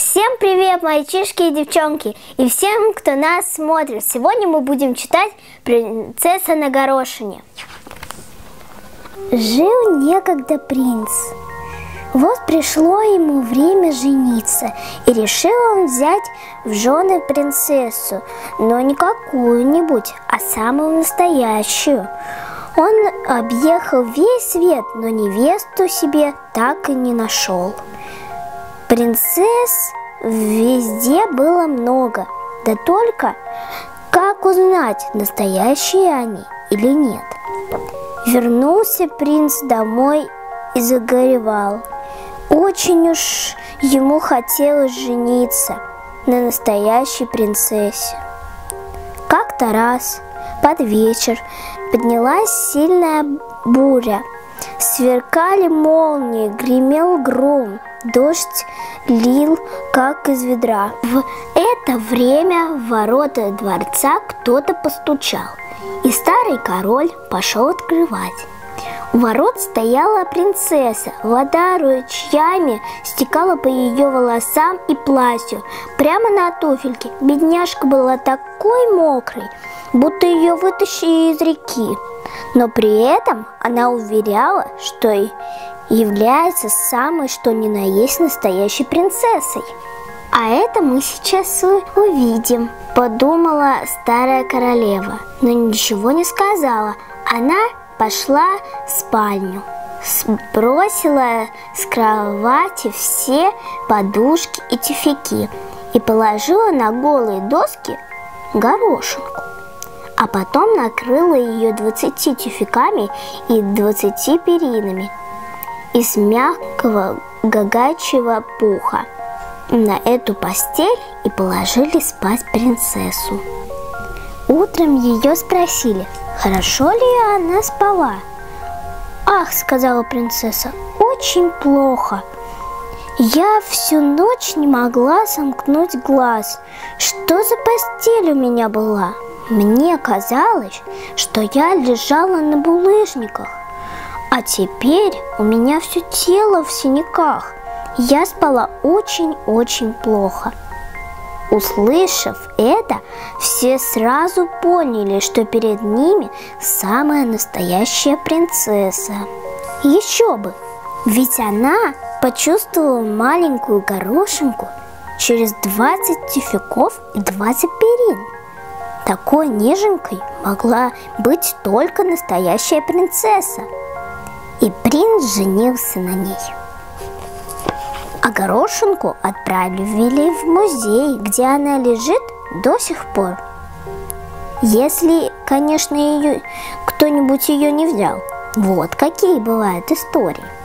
Всем привет, мальчишки и девчонки, и всем, кто нас смотрит. Сегодня мы будем читать «Принцесса на горошине». Жил некогда принц. Вот пришло ему время жениться, и решил он взять в жены принцессу, но не какую-нибудь, а самую настоящую. Он объехал весь свет, но невесту себе так и не нашел. Принцесс везде было много, да только как узнать, настоящие они или нет. Вернулся принц домой и загоревал. Очень уж ему хотелось жениться на настоящей принцессе. Как-то раз под вечер поднялась сильная буря. Сверкали молнии, гремел гром – Дождь лил, как из ведра. В это время в ворота дворца кто-то постучал, и старый король пошел открывать. У ворот стояла принцесса, вода ручьями стекала по ее волосам и платью, прямо на туфельке. Бедняжка была такой мокрой, будто ее вытащили из реки. Но при этом она уверяла, что является самой что ни на есть настоящей принцессой. А это мы сейчас увидим, подумала старая королева, но ничего не сказала. Она пошла в спальню, сбросила с кровати все подушки и тюфяки и положила на голые доски горошинку а потом накрыла ее двадцати тюфяками и двадцати перинами из мягкого гагачьего пуха на эту постель и положили спать принцессу. Утром ее спросили, хорошо ли она спала. «Ах», — сказала принцесса, — «очень плохо. Я всю ночь не могла сомкнуть глаз. Что за постель у меня была?» Мне казалось, что я лежала на булыжниках, а теперь у меня все тело в синяках. Я спала очень-очень плохо. Услышав это, все сразу поняли, что перед ними самая настоящая принцесса. Еще бы, ведь она почувствовала маленькую горошинку через 20 тюфяков и 20 перин. Такой неженкой могла быть только настоящая принцесса. И принц женился на ней. А горошинку отправили в музей, где она лежит до сих пор. Если, конечно, ее кто-нибудь ее не взял. Вот какие бывают истории.